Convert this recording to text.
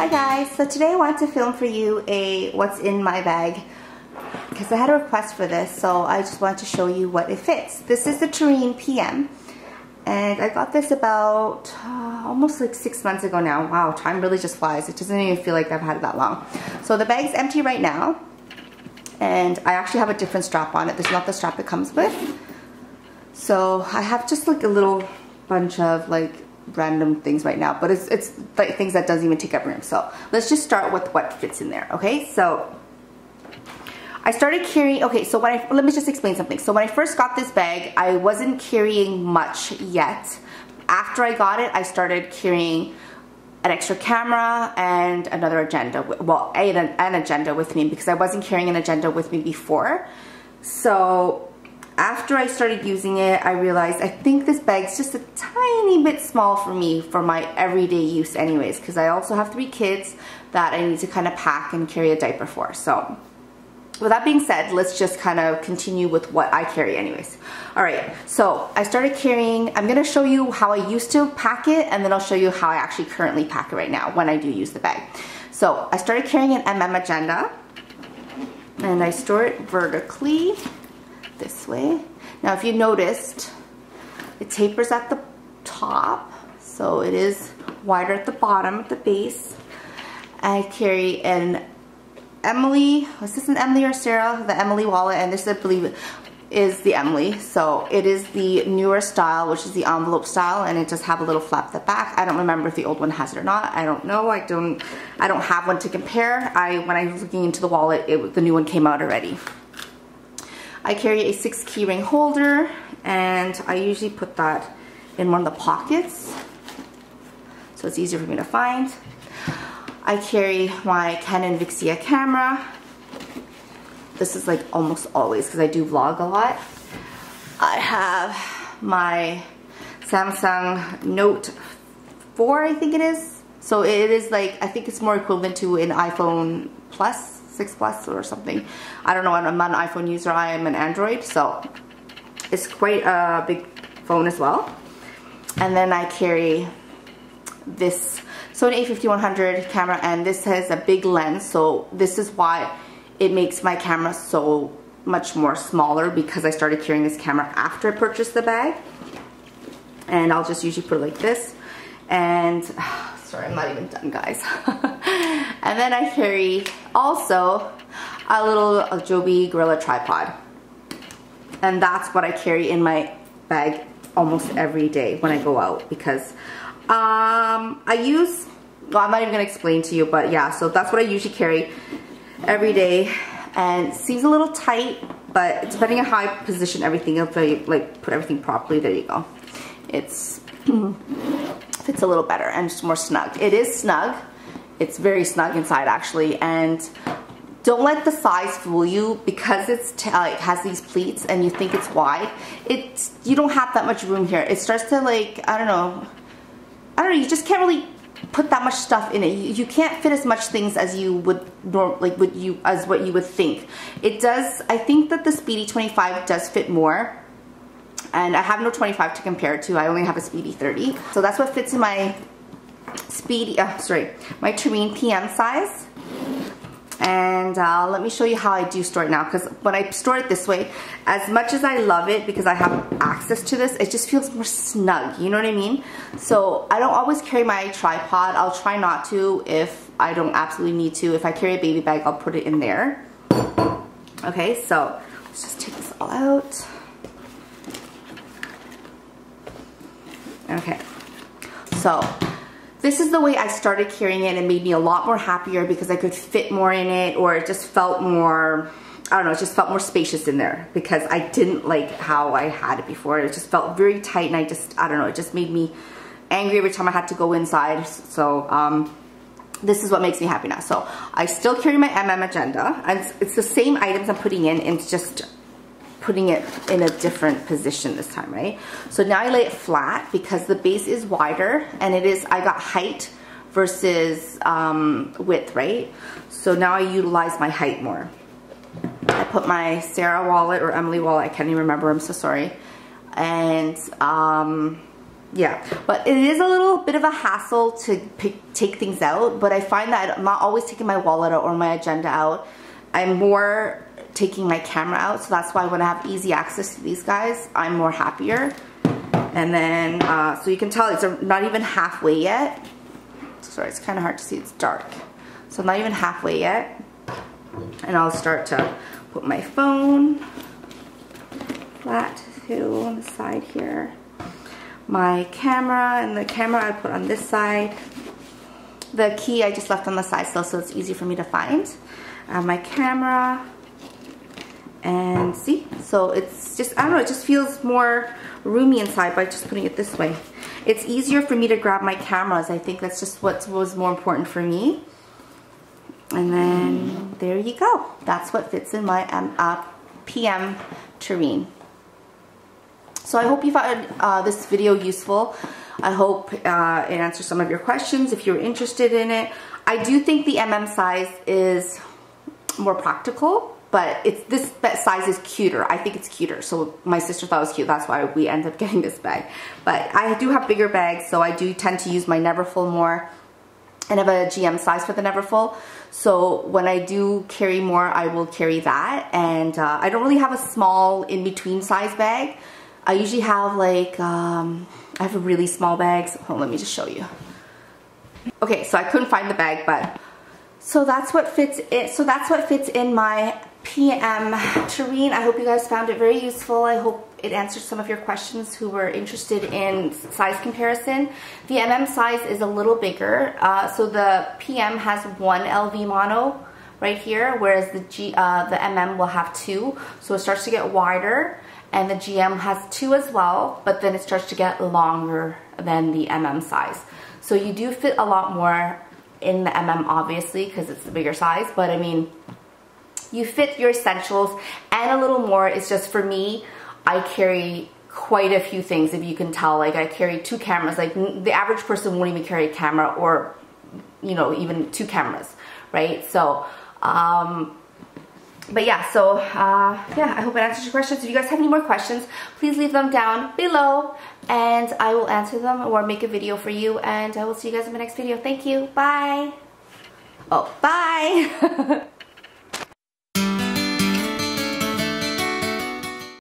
Hi guys, so today I want to film for you a what's in my bag because I had a request for this so I just want to show you what it fits. This is the Turenne PM and I got this about uh, almost like six months ago now. Wow, time really just flies. It doesn't even feel like I've had it that long. So the bag's empty right now and I actually have a different strap on it. There's not the strap it comes with. So I have just like a little bunch of like random things right now, but it's, it's like things that doesn't even take up room. So let's just start with what fits in there, okay? So I started carrying, okay, so when I, let me just explain something. So when I first got this bag, I wasn't carrying much yet. After I got it, I started carrying an extra camera and another agenda, well, an, an agenda with me because I wasn't carrying an agenda with me before. So after I started using it, I realized I think this bag's just a tiny bit small for me for my everyday use anyways, because I also have three kids that I need to kind of pack and carry a diaper for. So with that being said, let's just kind of continue with what I carry anyways. All right, so I started carrying, I'm gonna show you how I used to pack it and then I'll show you how I actually currently pack it right now when I do use the bag. So I started carrying an MM Agenda and I store it vertically this way. Now if you noticed, it tapers at the top, so it is wider at the bottom at the base. I carry an Emily, was this an Emily or Sarah? The Emily wallet, and this I believe is the Emily. So it is the newer style, which is the envelope style, and it does have a little flap at the back. I don't remember if the old one has it or not. I don't know. I don't. I don't have one to compare. I when I was looking into the wallet, it, the new one came out already. I carry a six keyring holder and I usually put that in one of the pockets so it's easier for me to find. I carry my Canon Vixia camera. This is like almost always because I do vlog a lot. I have my Samsung Note 4 I think it is. So it is like, I think it's more equivalent to an iPhone Plus 6 Plus or something. I don't know, I'm not an iPhone user, I am an Android, so it's quite a big phone as well. And then I carry this Sony a5100 camera and this has a big lens, so this is why it makes my camera so much more smaller because I started carrying this camera after I purchased the bag. And I'll just usually put it like this. And Sorry, I'm not even done, guys. and then I carry also a little Joby Gorilla tripod. And that's what I carry in my bag almost every day when I go out because um, I use, well, I'm not even gonna explain to you, but yeah, so that's what I usually carry every day. And seems a little tight, but depending on how I position everything, if I like put everything properly, there you go. It's fits a little better and just more snug. It is snug. It's very snug inside actually and don't let the size fool you because it's like uh, has these pleats and you think it's wide. It's you don't have that much room here. It starts to like I don't know. I don't know. You just can't really put that much stuff in it. You, you can't fit as much things as you would like would you as what you would think. It does. I think that the Speedy 25 does fit more and I have no 25 to compare to. I only have a Speedy 30. So that's what fits in my Speedy, uh, sorry, my Turenne PM size. And uh, let me show you how I do store it now because when I store it this way, as much as I love it because I have access to this, it just feels more snug, you know what I mean? So I don't always carry my tripod. I'll try not to if I don't absolutely need to. If I carry a baby bag, I'll put it in there. Okay, so let's just take this all out. Okay, so this is the way I started carrying it. And it made me a lot more happier because I could fit more in it or it just felt more, I don't know, it just felt more spacious in there because I didn't like how I had it before. It just felt very tight and I just, I don't know, it just made me angry every time I had to go inside. So, um, this is what makes me happy now. So I still carry my MM agenda and it's the same items I'm putting in. It's just putting it in a different position this time, right? So now I lay it flat because the base is wider and it is, I got height versus um, width, right? So now I utilize my height more. I put my Sarah wallet or Emily wallet, I can't even remember, I'm so sorry. And um, yeah, but it is a little bit of a hassle to pick, take things out, but I find that I'm not always taking my wallet out or my agenda out. I'm more taking my camera out, so that's why when I have easy access to these guys, I'm more happier. And then, uh, so you can tell it's not even halfway yet. Sorry, it's kind of hard to see, it's dark. So not even halfway yet. And I'll start to put my phone flat too on the side here my camera and the camera I put on this side. The key I just left on the side still so it's easy for me to find. Uh, my camera and see so it's just I don't know it just feels more roomy inside by just putting it this way. It's easier for me to grab my cameras I think that's just what was more important for me. And then there you go. That's what fits in my um, uh, PM Turenne. So I hope you found uh, this video useful. I hope uh, it answers some of your questions if you're interested in it. I do think the MM size is more practical, but it's this size is cuter. I think it's cuter. So my sister thought it was cute. That's why we ended up getting this bag. But I do have bigger bags, so I do tend to use my Neverfull more. And I have a GM size for the Neverfull. So when I do carry more, I will carry that. And uh, I don't really have a small in-between size bag. I usually have like, um, I have a really small bag. So on, let me just show you. Okay, so I couldn't find the bag, but so that's what fits it. So that's what fits in my PM Turenne. I hope you guys found it very useful. I hope it answered some of your questions who were interested in size comparison. The MM size is a little bigger. Uh, so the PM has one LV mono right here, whereas the G, uh, the MM will have two. So it starts to get wider and the GM has two as well, but then it starts to get longer than the MM size. So you do fit a lot more in the MM obviously because it's the bigger size, but I mean, you fit your essentials and a little more. It's just for me, I carry quite a few things if you can tell. Like I carry two cameras, like the average person won't even carry a camera or, you know, even two cameras, right? So, um, but yeah, so uh, yeah, I hope it answers your questions. If you guys have any more questions, please leave them down below and I will answer them or make a video for you and I will see you guys in my next video. Thank you. Bye. Oh, bye.